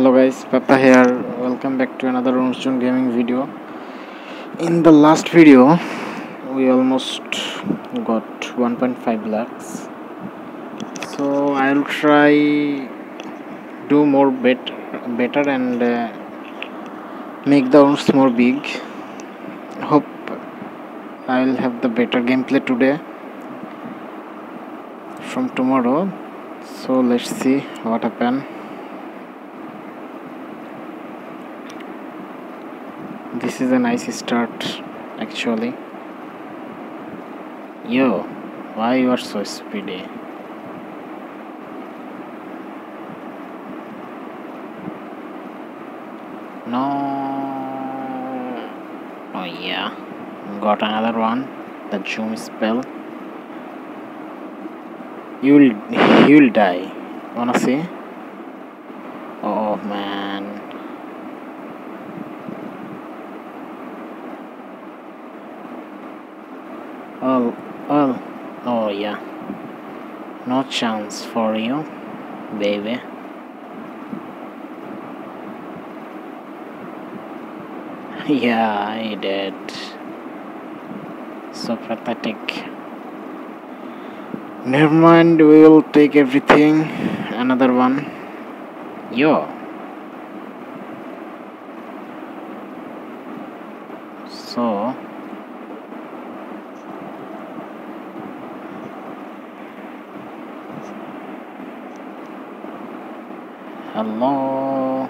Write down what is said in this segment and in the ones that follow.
hello guys pAppA here. Welcome back to another Worms Zone gaming video. In the last video we almost got 1.5 lakhs. So I'll try do more bet better and uh, make the worms more big. Hope I'll have the better gameplay today from tomorrow. So let's see what happen this is a nice start actually. Yo why you are so speedy? No oh yeah. Got another one the zoom spell. You'll you'll die. Wanna see oh man oh oh oh yeah no chance for you baby. Yeah i did. So pathetic. Never mind we will take everything. Another one. Yo. So hello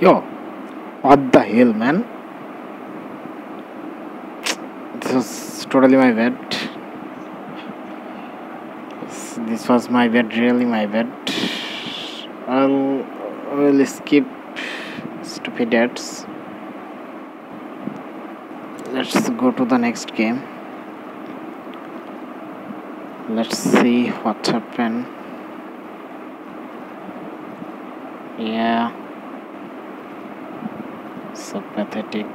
yo what the hell man? This was totally my bad this, this was my bad really my bad i'll I'll skip stupid ads let's go to the next game let's see what happened. Yeah. So pathetic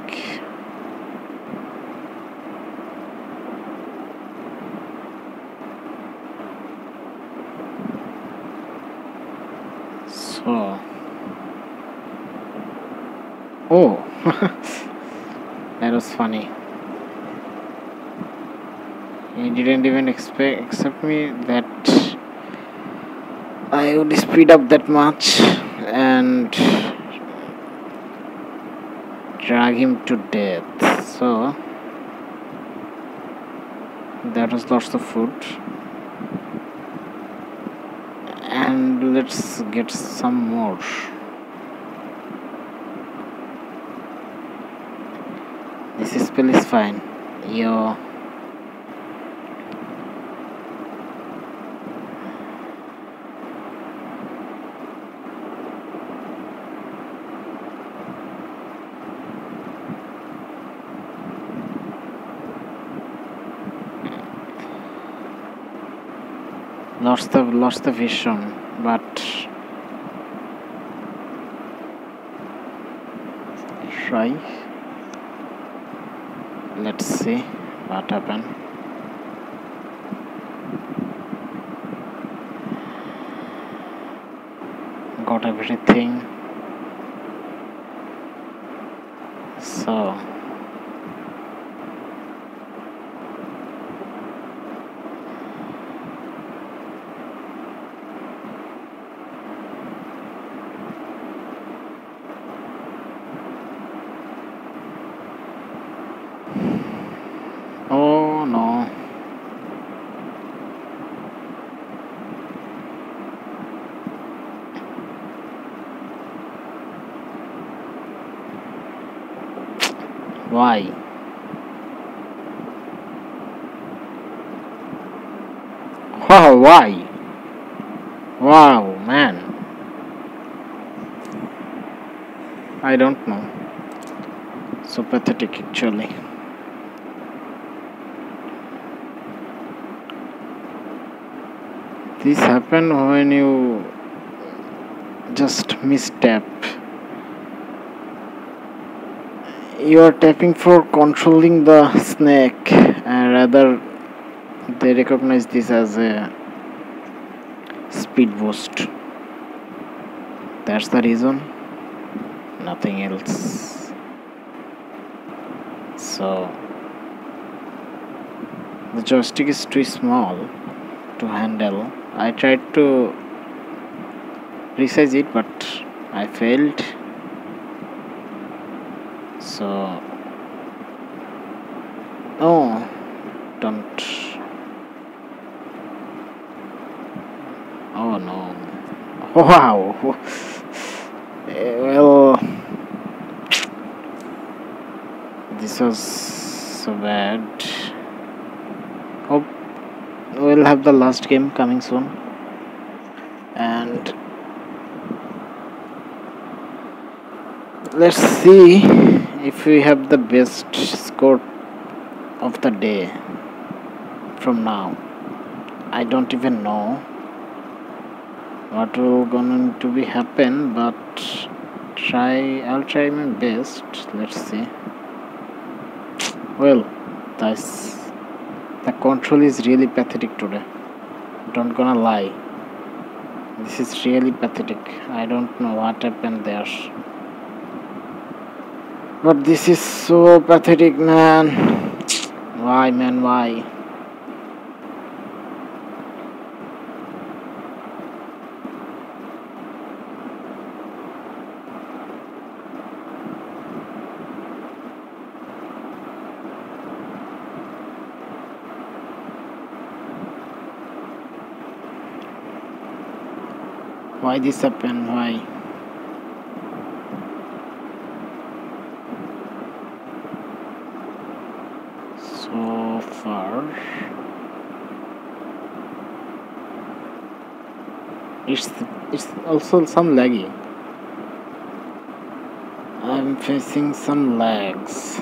so. Oh. That was funny he didn't even expect accept me that I would speed up that much and drag him to death. So that was lots of food. And let's get some more. This spell is fine. Yo lost the lost the vision but try. Let's see what happened. Got everything. So Oh no. Why? Wow, why? Wow, man. I don't know. So pathetic actually. this happened when you just misstep you are tapping for controlling the snake and rather they recognize this as a speed boost. That's the reason. Nothing else. So the joystick is too small to handle. I tried to resize it but I failed so oh don't. Oh no. Wow. Eh, well this was so bad. Hope we'll have the last game coming soon. And let's see if we have the best score of the day from now I don't even know what will going to be happen but try I'll try my best. Let's see. Well that's the control is really pathetic today. Don't gonna lie. This is really pathetic. I don't know what happened there but this is so pathetic, man. Why, man, why? Why this happened? Why? So far. It's it's also some laggy. I'm facing some lags.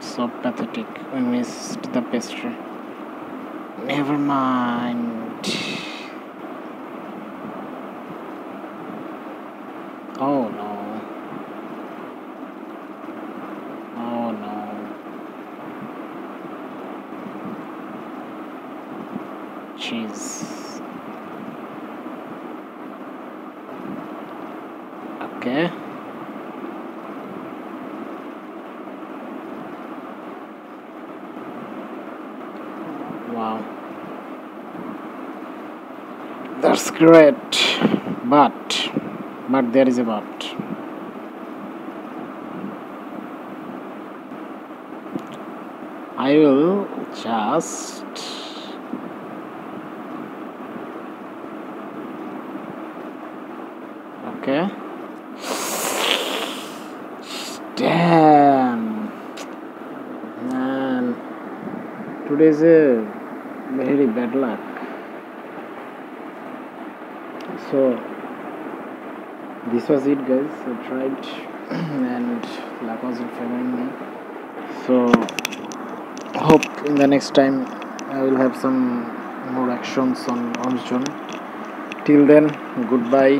So pathetic. We missed the pastry never mind oh no cheese. Okay. Wow. That's great. But but there is a but. I will just okay. Damn. Man. Today's a very bad luck. So this was it guys. I tried and luck wasn't favoring me. So hope in the next time i will have some more actions on Worms Zone till then goodbye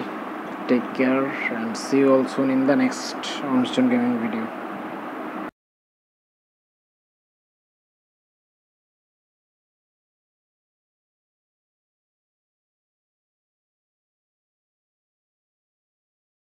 take care and see you all soon in the next Worms Zone gaming video